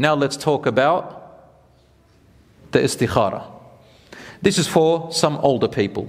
Now let's talk about the istikhara. This is for some older people.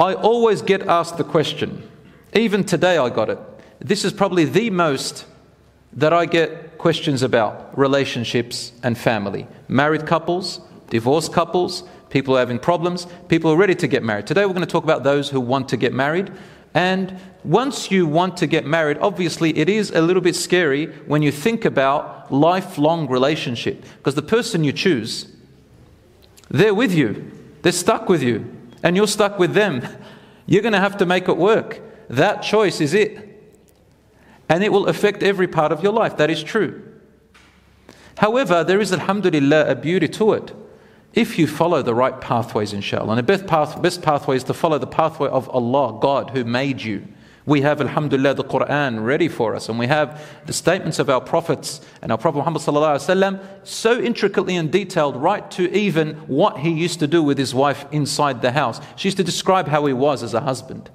I always get asked the question, even today I got it. This is probably the most that I get questions about relationships and family. Married couples, divorced couples, people having problems, people are ready to get married. Today we're going to talk about those who want to get married. And once you want to get married, obviously it is a little bit scary when you think about lifelong relationship because the person you choose, they're with you, they're stuck with you, and you're stuck with them. You're going to have to make it work. That choice is it. And it will affect every part of your life. That is true. However, there is, alhamdulillah, a beauty to it If you follow the right pathways, inshallah. And the best, path, best pathway is to follow the pathway of Allah, God, who made you. We have, alhamdulillah, the Quran ready for us, and we have the statements of our prophets and our Prophet Muhammad وسلم, so intricately and detailed, right to even what he used to do with his wife inside the house. She used to describe how he was as a husband.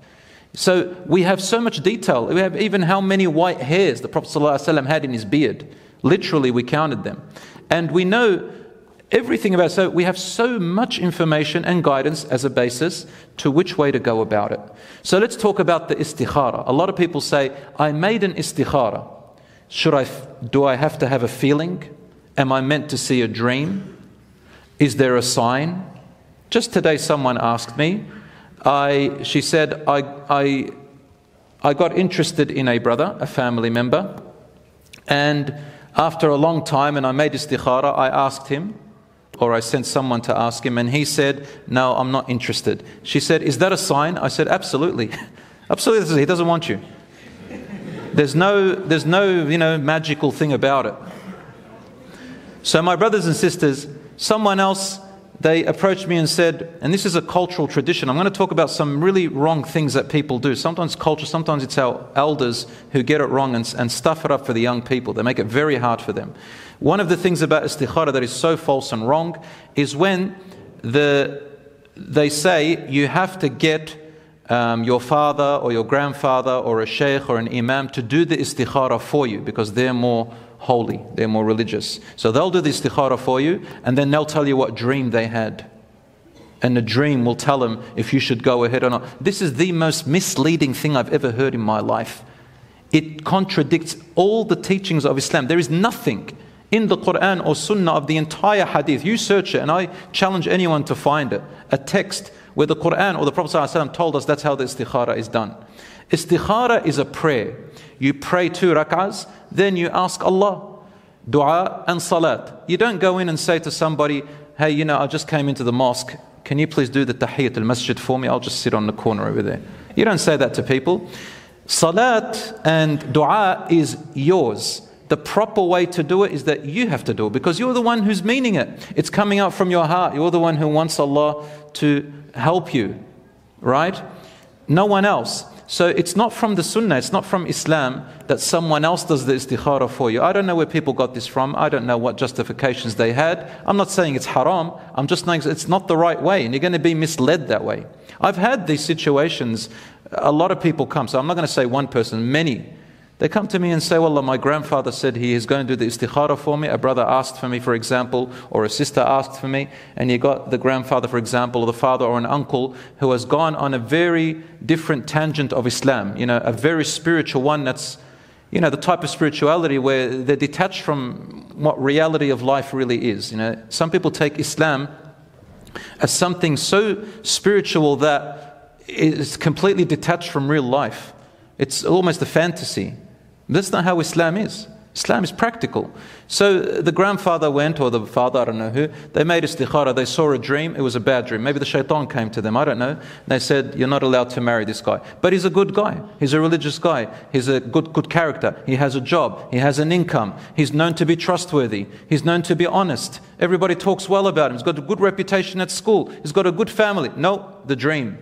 So we have so much detail. We have even how many white hairs the Prophet ﷺ had in his beard. Literally, we counted them. And we know everything about so we have so much information and guidance as a basis to which way to go about it. So let's talk about the istikhara. A lot of people say, I made an istikhara. Should I do I have to have a feeling? Am I meant to see a dream? Is there a sign? Just today someone asked me, I, she said, I, I, I got interested in a brother, a family member, and after a long time, and I made istikhara, I asked him, or I sent someone to ask him, and he said, No, I'm not interested. She said, Is that a sign? I said, Absolutely. Absolutely, he doesn't want you. There's no, there's no you know, magical thing about it. So, my brothers and sisters, someone else they approached me and said, and this is a cultural tradition. I'm going to talk about some really wrong things that people do. Sometimes culture, sometimes it's our elders who get it wrong and, and stuff it up for the young people. They make it very hard for them. One of the things about istikhara that is so false and wrong is when the, they say you have to get um, your father or your grandfather or a sheikh or an imam to do the istikhara for you because they're more holy, they're more religious. So they'll do the istikhara for you, and then they'll tell you what dream they had. And the dream will tell them if you should go ahead or not. This is the most misleading thing I've ever heard in my life. It contradicts all the teachings of Islam. There is nothing in the Quran or Sunnah of the entire hadith. You search it, and I challenge anyone to find it. A text where the Quran or the Prophet ﷺ told us that's how the istikhara is done. Istikhara is a prayer. You pray two rak'ahs, then you ask Allah. Dua and salat. You don't go in and say to somebody, hey, you know, I just came into the mosque. Can you please do the tahiyyat al masjid for me? I'll just sit on the corner over there. You don't say that to people. Salat and dua is yours. The proper way to do it is that you have to do it because you're the one who's meaning it. It's coming out from your heart. You're the one who wants Allah to help you, right? No one else. So it's not from the Sunnah, it's not from Islam that someone else does the istikhara for you. I don't know where people got this from. I don't know what justifications they had. I'm not saying it's haram. I'm just saying it's not the right way, and you're going to be misled that way. I've had these situations. A lot of people come, so I'm not going to say one person, many they come to me and say, Well, my grandfather said he is going to do the istikhara for me. A brother asked for me, for example, or a sister asked for me, and you got the grandfather, for example, or the father or an uncle who has gone on a very different tangent of Islam, you know, a very spiritual one that's, you know, the type of spirituality where they're detached from what reality of life really is. You know, some people take Islam as something so spiritual that it's completely detached from real life. It's almost a fantasy. That's not how Islam is. Islam is practical. So uh, the grandfather went, or the father, I don't know who, they made istikhara, they saw a dream, it was a bad dream. Maybe the shaitan came to them, I don't know. They said, You're not allowed to marry this guy. But he's a good guy, he's a religious guy, he's a good, good character, he has a job, he has an income, he's known to be trustworthy, he's known to be honest. Everybody talks well about him, he's got a good reputation at school, he's got a good family. No, the dream.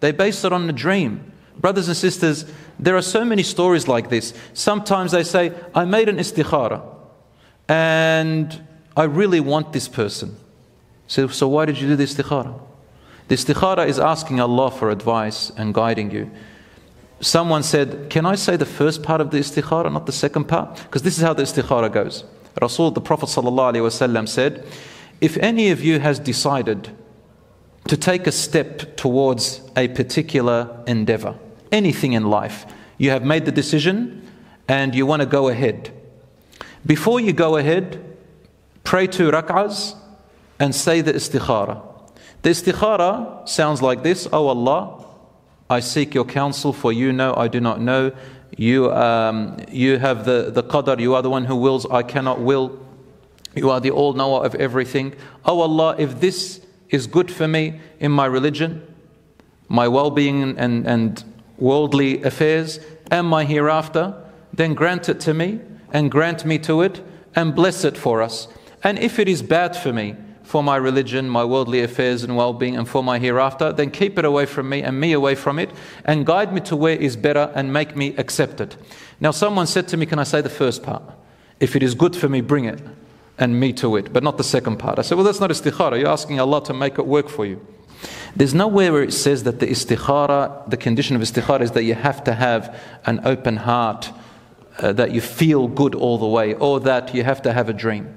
They based it on the dream. Brothers and sisters, there are so many stories like this. Sometimes they say, I made an istikhara and I really want this person. So, so why did you do the istikhara? The istikhara is asking Allah for advice and guiding you. Someone said, Can I say the first part of the istikhara, not the second part? Because this is how the istikhara goes. Rasul, the Prophet ﷺ said, If any of you has decided to take a step towards a particular endeavor, anything in life, you have made the decision and you want to go ahead. Before you go ahead, pray two rak'ahs and say the istikhara. The istikhara sounds like this Oh Allah, I seek your counsel, for you know I do not know. You, um, you have the, the qadr, you are the one who wills, I cannot will. You are the all knower of everything. Oh Allah, if this is good for me in my religion, my well being and, and worldly affairs, and my hereafter, then grant it to me and grant me to it and bless it for us. And if it is bad for me, for my religion, my worldly affairs and well being, and for my hereafter, then keep it away from me and me away from it, and guide me to where is better and make me accept it. Now, someone said to me, Can I say the first part? If it is good for me, bring it and me to it, but not the second part. I said, Well, that's not istikhara. You're asking Allah to make it work for you. There's nowhere where it says that the istikhara, the condition of istikhara is that you have to have an open heart, uh, that you feel good all the way, or that you have to have a dream.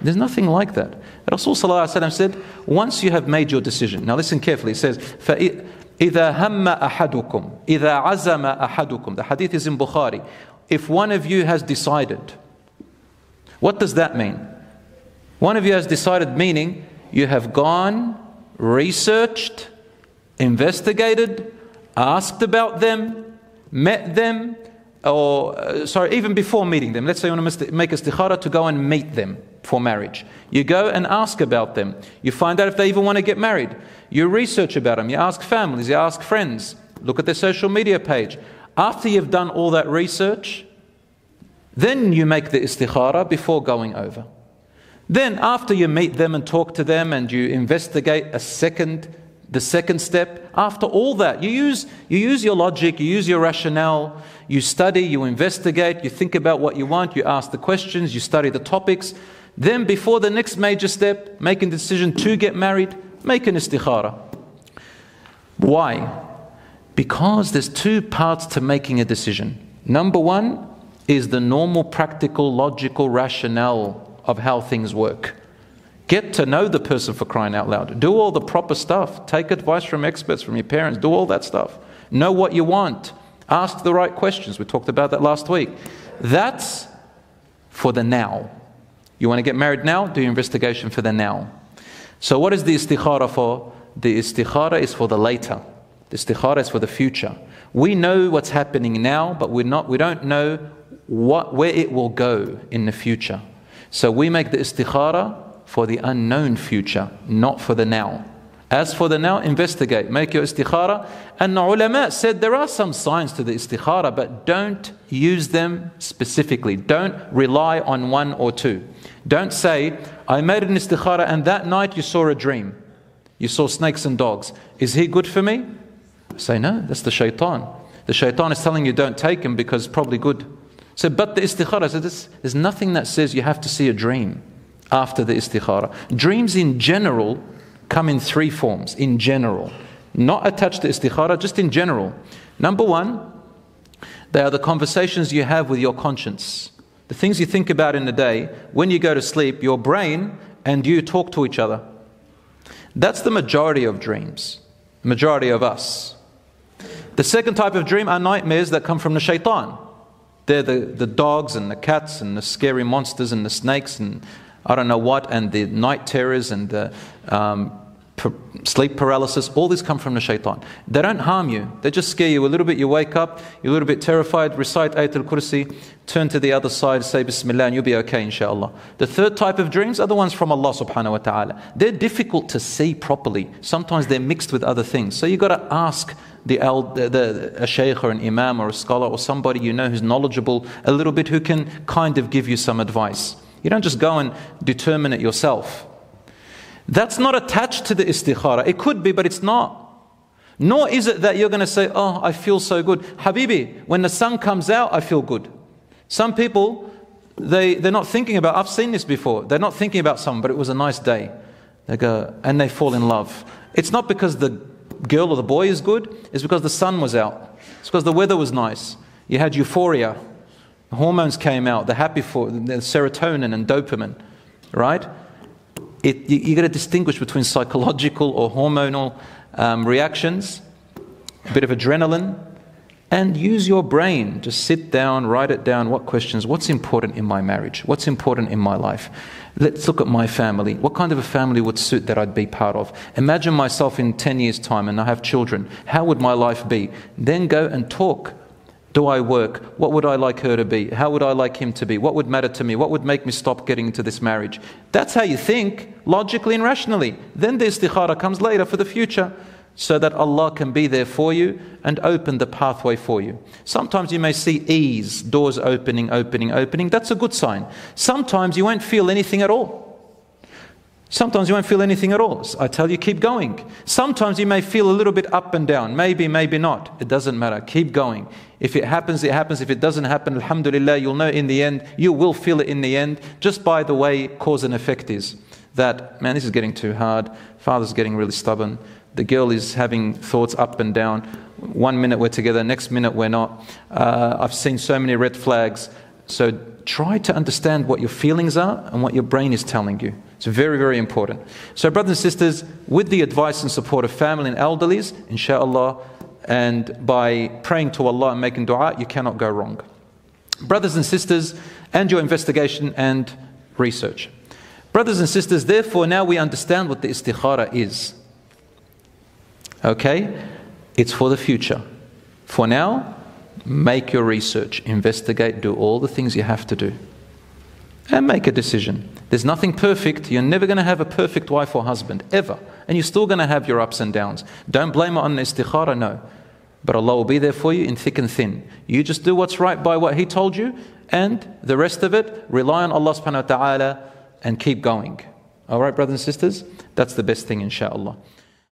There's nothing like that. Rasul said, once you have made your decision, now listen carefully, it says, إِذَا هَمَّ أَحَدُكُمْ إِذَا عَزَمَ أَحَدُكُمْ The hadith is in Bukhari. If one of you has decided, what does that mean? One of you has decided, meaning you have gone, researched, investigated, asked about them, met them, or uh, sorry, even before meeting them. Let's say you want to make a istikhara to go and meet them for marriage. You go and ask about them. You find out if they even want to get married. You research about them. You ask families, you ask friends. Look at their social media page. After you've done all that research, then you make the istikhara before going over. Then, after you meet them and talk to them and you investigate a second, the second step, after all that, you use, you use your logic, you use your rationale, you study, you investigate, you think about what you want, you ask the questions, you study the topics. Then, before the next major step, making the decision to get married, make an istikhara. Why? Because there's two parts to making a decision. Number one is the normal, practical, logical rationale of how things work. Get to know the person for crying out loud. Do all the proper stuff. Take advice from experts, from your parents. Do all that stuff. Know what you want. Ask the right questions. We talked about that last week. That's for the now. You want to get married now? Do your investigation for the now. So, what is the istikhara for? The istikhara is for the later. The istikhara is for the future. We know what's happening now, but we're not, we don't know what, where it will go in the future. So we make the istikhara for the unknown future, not for the now. As for the now, investigate, make your istikhara. And the ulama said there are some signs to the istikhara, but don't use them specifically. Don't rely on one or two. Don't say, I made an istikhara and that night you saw a dream. You saw snakes and dogs. Is he good for me? Say, no, that's the shaitan. The shaitan is telling you don't take him because probably good. So, but the istikhara, so this, there's nothing that says you have to see a dream after the istikhara. Dreams in general come in three forms, in general. Not attached to istikhara, just in general. Number one, they are the conversations you have with your conscience. The things you think about in the day, when you go to sleep, your brain and you talk to each other. That's the majority of dreams, majority of us. The second type of dream are nightmares that come from the shaitan. They're the, the dogs and the cats and the scary monsters and the snakes and I don't know what, and the night terrors and the um, sleep paralysis, all these come from the shaitan. They don't harm you, they just scare you a little bit. You wake up, you're a little bit terrified, recite Ayatul Kursi, turn to the other side, say Bismillah, and you'll be okay, inshallah. The third type of dreams are the ones from Allah subhanahu wa ta'ala. They're difficult to see properly. Sometimes they're mixed with other things. So you've got to ask the, the, the, a shaykh or an imam or a scholar or somebody you know who's knowledgeable a little bit who can kind of give you some advice. You don't just go and determine it yourself. That's not attached to the istikhara. It could be, but it's not. Nor is it that you're going to say, Oh, I feel so good. Habibi, when the sun comes out, I feel good. Some people, they, they're not thinking about, I've seen this before. They're not thinking about someone, but it was a nice day. They go, and they fall in love. It's not because the girl or the boy is good, it's because the sun was out. It's because the weather was nice. You had euphoria. The hormones came out, the happy for the serotonin and dopamine, right? It, you, you got to distinguish between psychological or hormonal um, reactions, a bit of adrenaline, and use your brain. to sit down, write it down. What questions? What's important in my marriage? What's important in my life? Let's look at my family. What kind of a family would suit that I'd be part of? Imagine myself in 10 years' time and I have children. How would my life be? Then go and talk. Do I work? What would I like her to be? How would I like him to be? What would matter to me? What would make me stop getting into this marriage? That's how you think, logically and rationally. Then the istikhara comes later for the future so that Allah can be there for you and open the pathway for you. Sometimes you may see ease, doors opening, opening, opening. That's a good sign. Sometimes you won't feel anything at all. Sometimes you won't feel anything at all. I tell you, keep going. Sometimes you may feel a little bit up and down. Maybe, maybe not. It doesn't matter. Keep going. If it happens, it happens. If it doesn't happen, Alhamdulillah, you'll know in the end. You will feel it in the end, just by the way cause and effect is. That, man, this is getting too hard. Father's getting really stubborn. The girl is having thoughts up and down. One minute we're together, next minute we're not. Uh, I've seen so many red flags. So try to understand what your feelings are and what your brain is telling you. It's very, very important. So, brothers and sisters, with the advice and support of family and elderlies, inshallah, and by praying to Allah and making dua, you cannot go wrong. Brothers and sisters, and your investigation and research. Brothers and sisters, therefore, now we understand what the istikhara is. Okay? It's for the future. For now, make your research, investigate, do all the things you have to do, and make a decision. There's nothing perfect. You're never going to have a perfect wife or husband, ever. And you're still going to have your ups and downs. Don't blame it on istikhara, no. But Allah will be there for you in thick and thin. You just do what's right by what He told you, and the rest of it, rely on Allah subhanahu wa ta'ala and keep going. All right, brothers and sisters? That's the best thing, inshallah.